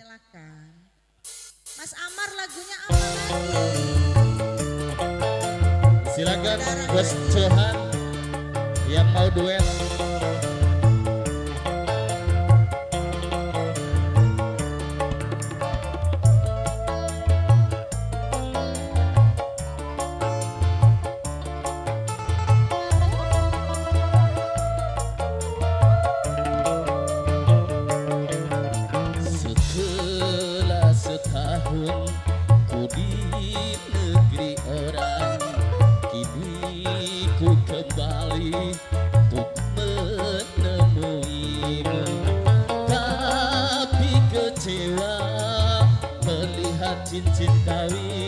Silakan. Mas Amar lagunya apa lagi? Silakan Gus Johan yang mau duet cincin kawin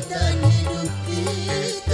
kita hidup kita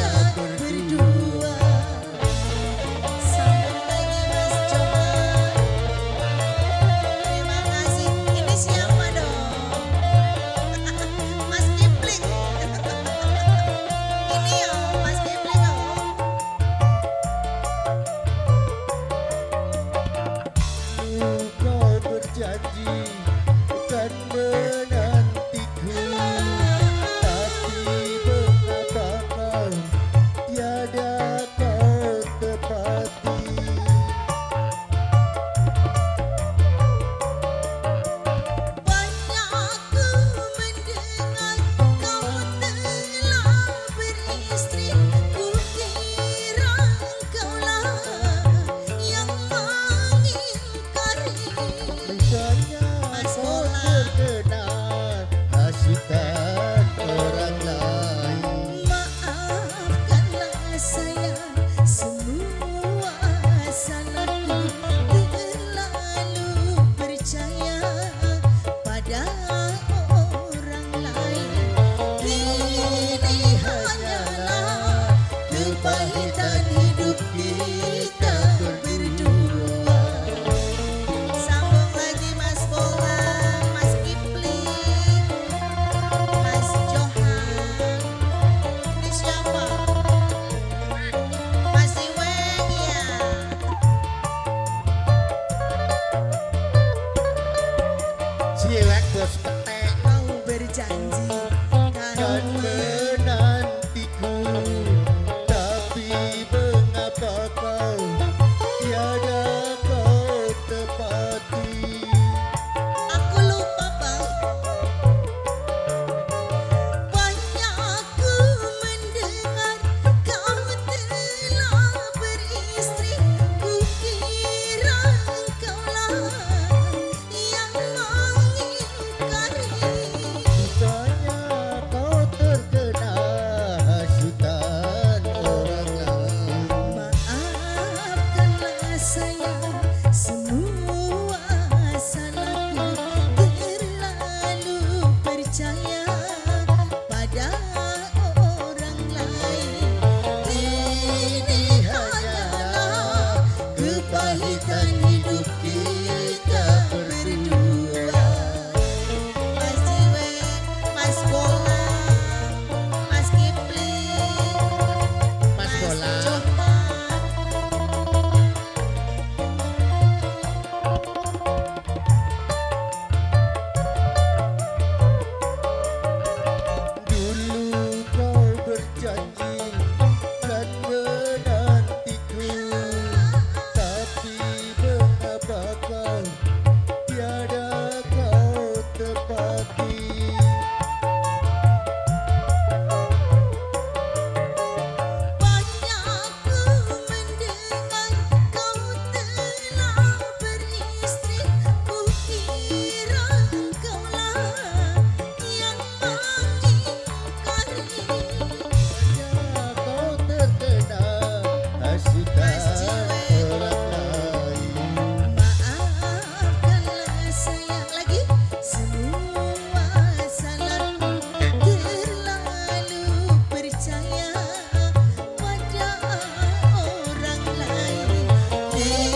sun. Thank you.